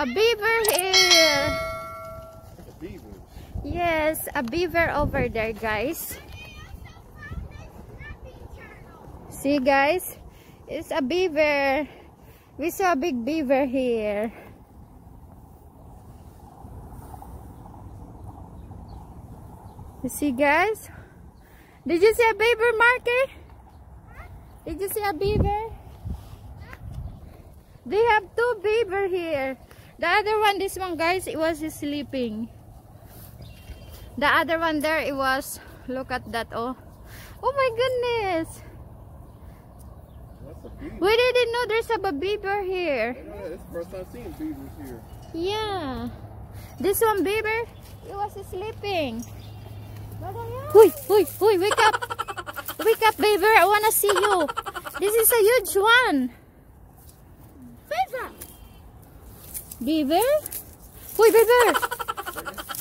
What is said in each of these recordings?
A beaver here. Yes, a beaver over there, guys. See, guys? It's a beaver. We saw a big beaver here. You see, guys? Did you see a beaver, Marky? Did you see a beaver? They have two beaver here. The other one, this one, guys, it was sleeping. The other one there, it was, look at that, oh. Oh my goodness. That's a beaver. We didn't know there's a beaver here. I know that. It's the first time seeing beavers here. Yeah. This one beaver, it was sleeping. Hui, hui, hui, wake up. wake up, beaver. I want to see you. This is a huge one. Beaver. Beaver? Hui, beaver.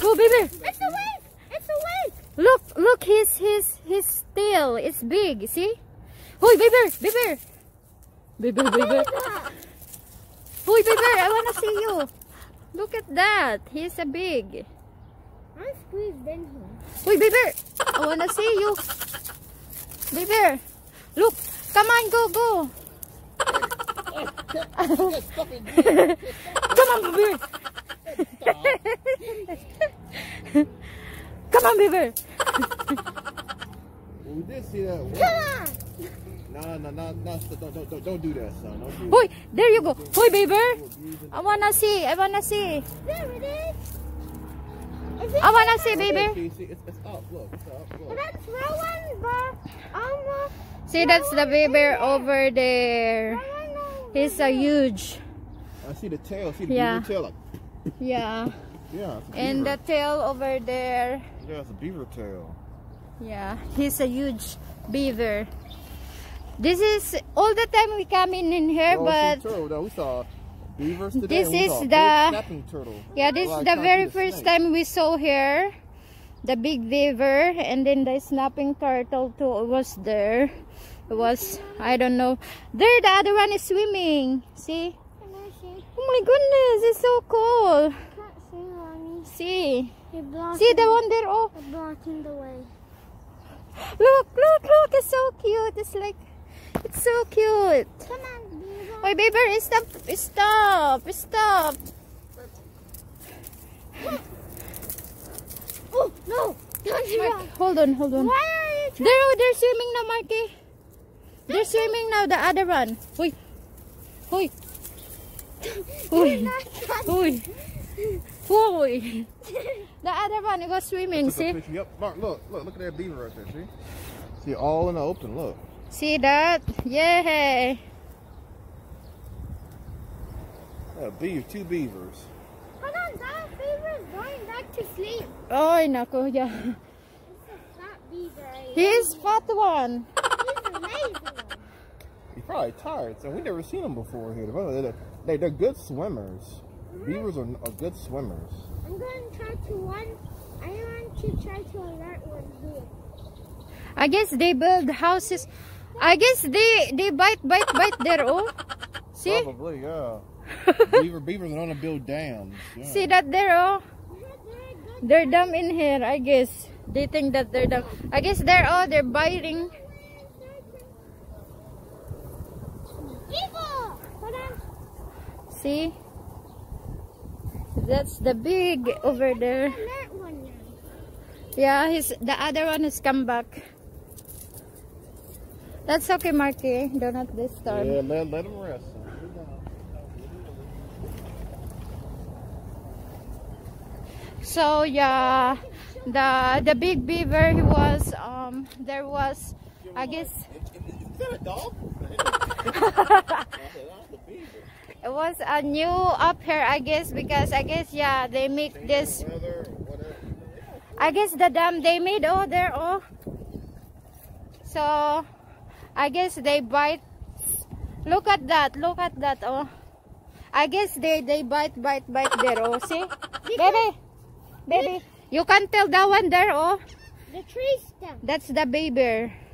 Oh, beaver. It's awake! It's awake! Look, look, his, his, his tail is big. See? Hui, beaver, beaver. Beaver, beaver. Hui, beaver, I want to see you. Look at that. He's a big. I squeezed in here. Uy, Beaver! I wanna see you. Beaver! Look! Come on, go, go! Come on, Beaver! Come on, Beaver! Well, we did see that. one. Come on! No, no, no, no, don't, don't, don't, don't do that, son. Don't do Uy, there you go. Uy, Beaver! that. I wanna see, I wanna see. There it is! I wanna see, baby. See, see, it's, it's up. Look, it's up. Look. That's Rowan, but almost. See, that's the baby over there. Rowan, He's a huge. I see the tail. See the Yeah. beaver tail. Like, Yeah. yeah, And the tail over there. Yeah, it's a beaver tail. Yeah, he's a huge beaver. This is all the time we come in in here, Oh, but turtle. We saw beavers today. This we is saw a big the- snapping turtle. yeah, this Well, is the very first snake. time we saw here the big beaver, and then the snapping turtle too was there. It was I don't know. There, the other one is swimming. See? Can I see? Oh my goodness, it's so cool. Can't see, Ronnie. See? See the one there? Oh, blocking the way. look, look, look! It's so cute. It's like, it's so cute. Come on, beaver. Wait, beaver, stop, stop, stop. Oh, no! Don't Mark, hold on, hold on. Why are you There, oh, they're swimming now, Marky. They're swimming now, the other one. Hoy, hoy, You're hoy, not catching hoy, hoy. The other one, it was swimming, Took a see? picture. Yep, Mark, look, look, look at that beaver right there. See? See, all in the open. Look. See that? Yeah. Yeah, beaver, two beavers. Hold on, that beaver is going back to sleep. Oy, nako, yeah. It's a fat beaver. He's fat one. He's probably tired, so we never seen them before here. They're, they're, they, they're good swimmers. Mm-hmm. Beavers are, are good swimmers. I'm going to try to one. I want to try to alert one here. I guess they build houses. I guess they they bite, bite, bite there, oh. See? Probably, yeah. Beaver, beavers are on to build dams. Yeah. See that there, oh. They're dumb in here, I guess. They think that they're dumb. I guess they're oh, they're biting. Beaver! Hold on. See? That's the big over there. Alert one now. Yeah, he's the other one has come back. That's okay, Marky. Do not disturb. Yeah, let, let them rest. So yeah, the the big beaver he was um there was I guess Is that a dog? it was a new up here I guess because I guess yeah they make this Weather. I guess the dam they made oh there oh so I guess they bite look at that look at that oh I guess they they bite bite bite there oh see baby baby you can tell that one there oh The tree stem. that's the baby. They got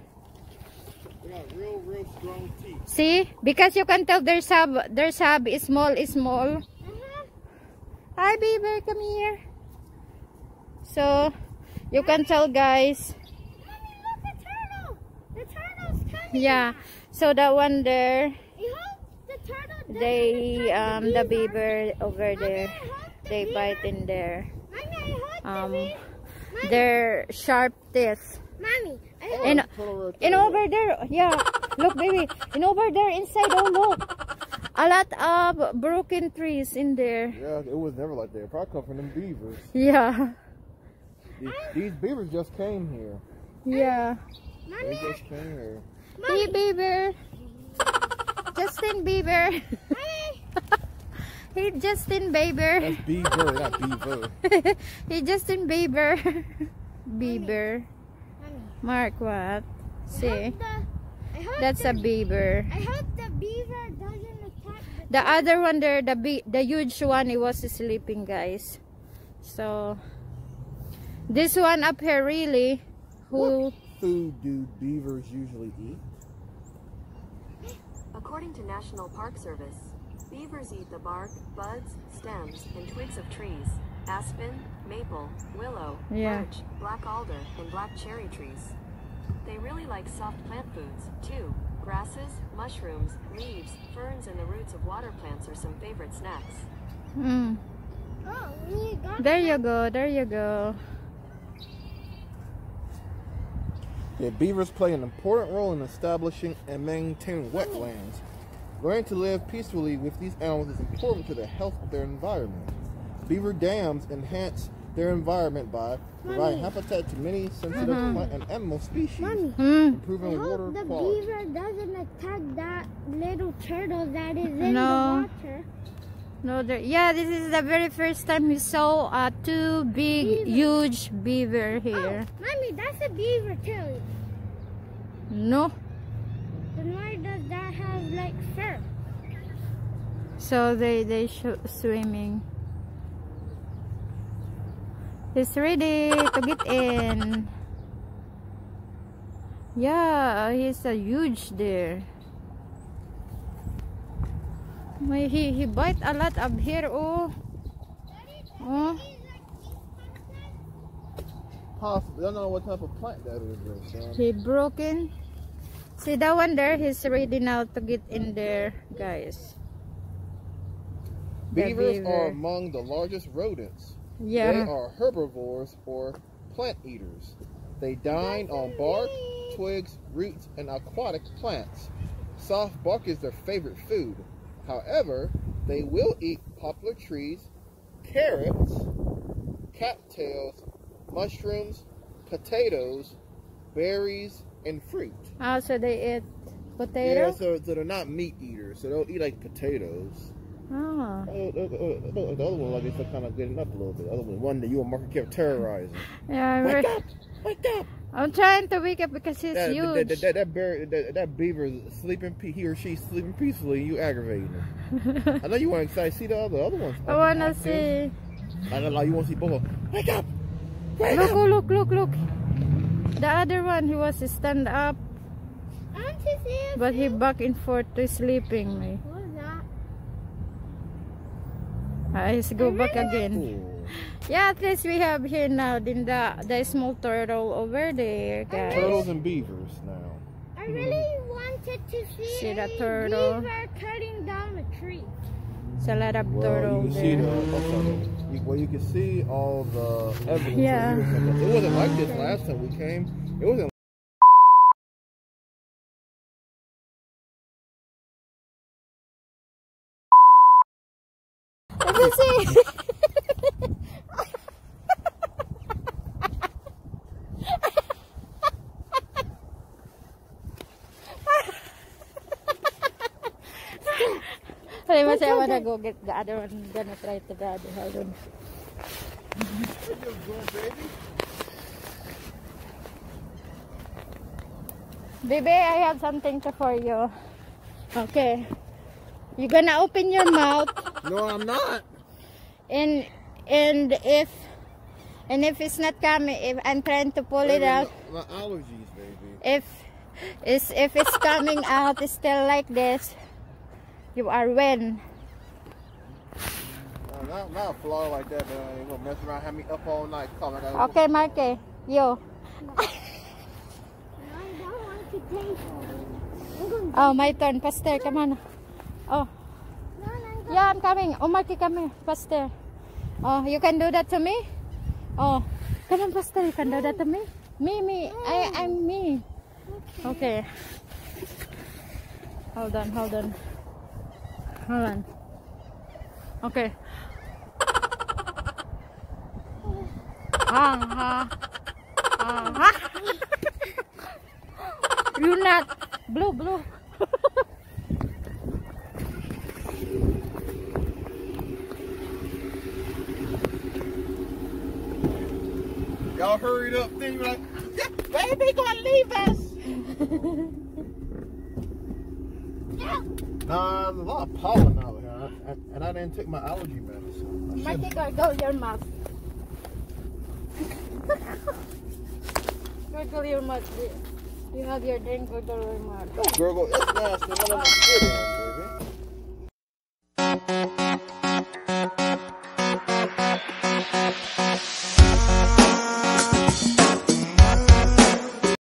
real, real strong teeth. see because you can tell their sub their sub is small is small Uh-huh. Hi, beaver, come here. So, you can tell, guys. Mommy, look, the turtle. The turtle's coming. Yeah. So that one there, the turtle doesn't they um the beaver over Mommy, there, I hope the they beaver- bite in there. Mommy, Um, the. Their sharp teeth. Mommy, And Turtle and over there, yeah. Look, baby. And over there inside, oh look, a lot of broken trees in there. Yeah, it was never like that. It probably come from them beavers. Yeah. These, these beavers just came here. Yeah. They Mommy, just came here. Hey, Beaver. Justin Bieber. mommy. hey, Justin Bieber. That's beaver, not beaver. hey, Justin Bieber. Bieber. Mommy. Mark, what? See? hope the, I That's the, a beaver. I hope the beaver doesn't attack the. The other one there, the be the huge one, it was sleeping, guys. So, this one up here, really, who? Food do beavers usually eat? According to National Park Service, beavers eat the bark, buds, stems, and twigs of trees, aspen, maple, willow, Yeah. birch, black alder, and black cherry trees. They really like soft plant foods, too. Grasses, mushrooms, leaves, ferns, and the roots of water plants are some favorite snacks. Mm. Oh, we. There you go. There you go. Yeah, beavers play an important role in establishing and maintaining wetlands. Learning to live peacefully with these animals is important to the health of their environment. Beaver dams enhance their environment by providing Mommy. habitat to many sensitive plant and animal species, Mommy. Mm. I improving water hope the quality. beaver doesn't attack that little turtle that is in No. the water. No, there. Yeah, this is the very first time we saw uh, two big, Beaver. huge beaver here. Oh, mommy, that's a beaver too. No. Then why does that have like fur? So they they sh- swimming. He's ready to get in. Yeah, he's a huge there. May he he bite a lot up here. Oh, oh. I don't know what type of plant that is, though, son. He broken. See that one there? He's ready now to get in there, guys. The Beavers beaver. are among the largest rodents. They are herbivores or plant eaters. They dine on bark, twigs, roots, and aquatic plants. Soft bark is their favorite food. However, they will eat poplar trees, carrots, cattails, mushrooms, potatoes, berries, and fruit. Oh, so they eat potatoes? Yeah, so, so they're not meat eaters, so they'll eat like potatoes. Oh. The other one, like, it's kind of getting up a little bit. The other one, one that you and Mark kept terrorizing. Yeah, I'm, Wake up! Wake up! I'm trying to wake up because he's That, huge. that, that, that, that, bear, that, that beaver is sleeping, he or she sleeping peacefully, you aggravating him. I know you want to excited. See the other, other ones. I wanna see. I know, like, you want to see both of them. Wake up! Wake Look, up! oh, look, look, look. The other one, he was stand up, I want to see but he back and forth to sleeping. me. What was that? He's go back again. Ooh. Yeah, at least we have here now then the, the small turtle over there, guys. Turtles and beavers now. I really wanted to see, See the a turtle? beaver cutting down a tree. It's a lot of Well, turtle you can see the, there. oh, you, well, you can see all the evidence. Yeah. It wasn't like this last time we came. It wasn't Let me see. Say I wanna go get the other one. I'm gonna try to the other hold on. Baby, I have something to for you. Okay. You gonna open your mouth No, I'm not. And and if and if it's not coming, if I'm trying to pull it out, My, my allergies, baby. if is if it's coming out it's still like this, you are win. not, not fly like that, man. You gonna mess around, have me up all night. Come, I gotta Okay, Marky. You. I don't want to take it. I'm going Oh, my turn. Pastor, come on. Oh, No, I'm yeah, I'm coming. Oh, Marky, come here. Pastor. Oh, you can do that to me? Oh, come on, Pastor. You can do that to me? Me, me. I, I'm me. Okay. Hold on, hold on. Hold on. Okay. Ah, ha. Ah, ha. You not. Blue, blue. Y'all hurried up. Then you like, yeah, baby, gonna leave us. Nah, there's um, a lot of pollen out here, and, and I didn't take my allergy medicine. I Marky, should've- gargle your mouth. gargle your mouth. You have your drink, gargle your mouth. Don't gurgle. It's nasty.